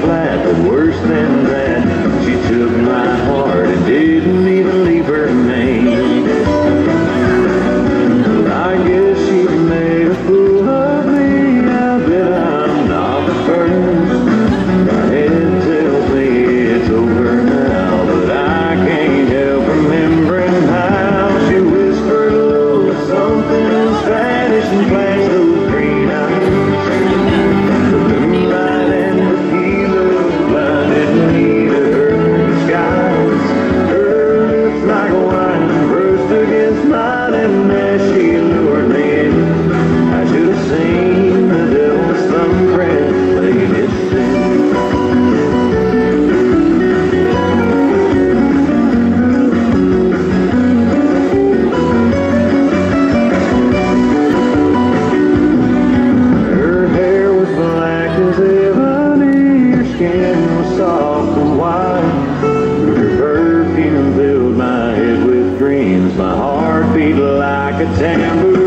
land. beat like a tambourine.